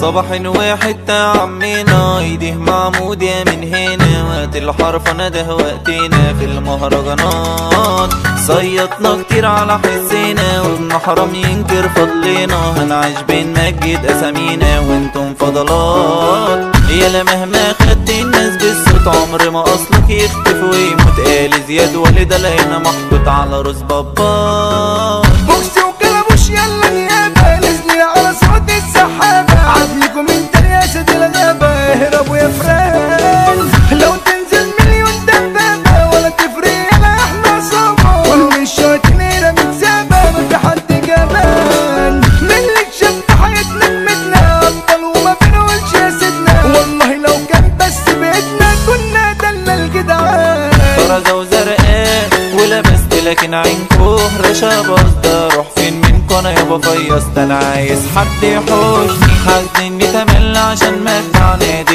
صباح واحد تعمينا ايديه معمود يا من هنا. وقت الحرف نده وقتنا في المهرجانات. صيطنا كتير على حسنا وابن حرام ينكر فضلنا. هنعيش بنمجد أسامينا وأنتم فضلات. يلا مهما خدت الناس بالصوت عمر ما أصلك يختفي. ويموت قال زياد والد لقينا محطوط على راس بابا. لو تنزل مليون دبابة ولا إحنا ما في حد كمان شد حياتنا ابطال وما والله لو كان بس كنا الجدعان لكن عينكو رشا ده روح فين منكو أنا يابا فيصت أنا عايز حد يحوشني حاسدني تمل عشان مدفع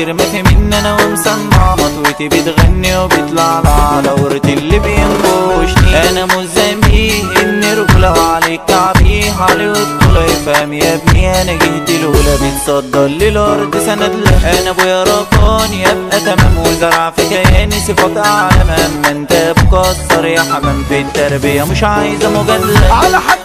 نادر ما في أنا ومسمع مطوتي بتغني وبيطلع على ورتي اللي بينكوشني. أنا مش زميه إني رجولة وعليك كعبيه علي والطولة يفهم يا ابني. أنا جهت الأولى بتصدر للارض سند له. أنا أبويا رباني يبقى تمام وزرع في كياني صفات اعلى أما أنت مكسر يا حمام في التربية مش عايزة مجادلة على حد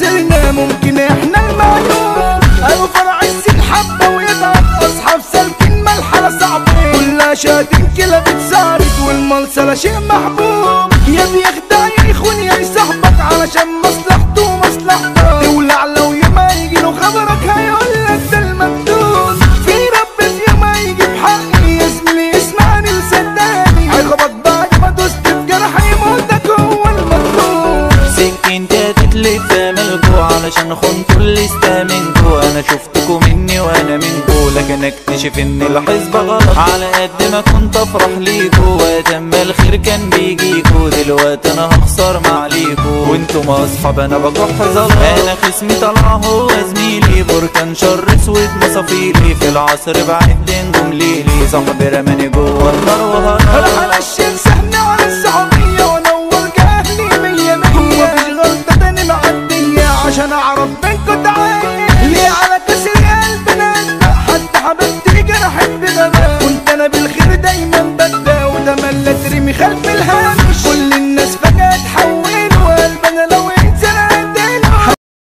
سرنا ممكن إحنا المعلوم. قالوا فرع السين حبة ويتعب أصحاب سالكين ملحلة صعبين كلها شاتين كلا بتساعد والمنصلة شيء محبوب. يا بيخدع يا يخون يا يصاحبك علشان مصلحته ومصلحتك تولع لو يوم يجي له خبرك هيقولك ده المكتوب في رب في يوم يجي بحقي. يا زميلي اسمعني وصدقني عقبك بعد ما دوست في جرحي موتك هو المطلوب. سكينتي تتلف علشان خنتوا اللي استامنكو أنا شفتكوا مني وأنا منكو. لكن اكتشف إن الحسبة غلط. على قد ما كنت أفرح ليكو. وقت ما الخير كان بيجيكو. دلوقتي أنا هخسر معليكو وأنتم أصحاب أنا بكح زلط. أنا خصمي طلع هو زميلي بركان شر أسود. مصافيلي في العصر بعد نجوم ليلي. صاحبي رماني جوه النار I'm a